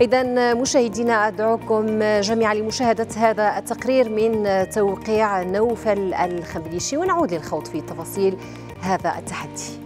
إذا مشاهدينا أدعوكم جميعا لمشاهدة هذا التقرير من توقيع نوفل الخمريشي ونعود للخوض في تفاصيل هذا التحدي.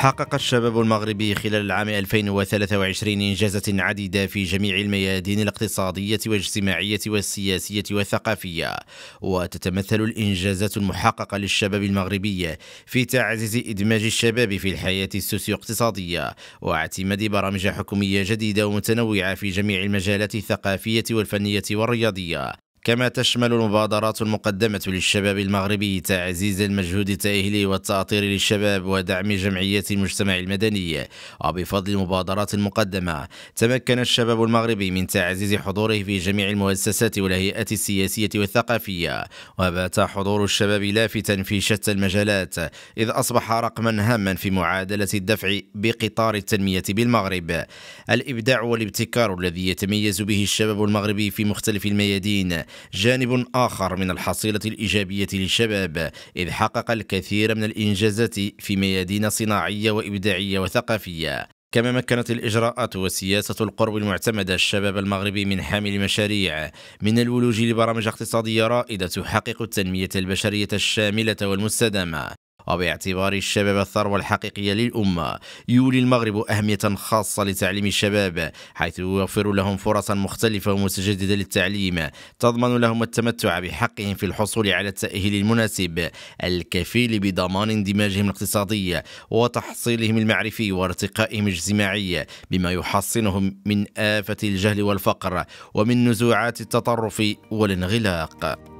حقق الشباب المغربي خلال العام 2023 إنجازات عديدة في جميع الميادين الاقتصادية والاجتماعية والسياسية والثقافية. وتتمثل الإنجازات المحققة للشباب المغربي في تعزيز إدماج الشباب في الحياة السوسيو اقتصادية واعتماد برامج حكومية جديدة ومتنوعة في جميع المجالات الثقافية والفنية والرياضية. كما تشمل المبادرات المقدمة للشباب المغربي تعزيز المجهود التأهيلي والتأطير للشباب ودعم جمعيات المجتمع المدني. وبفضل المبادرات المقدمة تمكن الشباب المغربي من تعزيز حضوره في جميع المؤسسات والهيئات السياسية والثقافية. وبات حضور الشباب لافتا في شتى المجالات إذ أصبح رقما هاما في معادلة الدفع بقطار التنمية بالمغرب. الإبداع والابتكار الذي يتميز به الشباب المغربي في مختلف الميادين جانب آخر من الحصيلة الإيجابية للشباب إذ حقق الكثير من الإنجازات في ميادين صناعية وإبداعية وثقافية. كما مكنت الإجراءات وسياسة القرب المعتمدة الشباب المغربي من حامل مشاريع من الولوج لبرامج اقتصادية رائدة تحقق التنمية البشرية الشاملة والمستدامة. وباعتبار الشباب الثروة الحقيقية للأمة يولي المغرب أهمية خاصة لتعليم الشباب حيث يوفر لهم فرصا مختلفة ومتجددة للتعليم تضمن لهم التمتع بحقهم في الحصول على التأهيل المناسب الكفيل بضمان اندماجهم الاقتصادي وتحصيلهم المعرفي وارتقائهم الاجتماعي بما يحصنهم من آفة الجهل والفقر ومن نزوعات التطرف والانغلاق.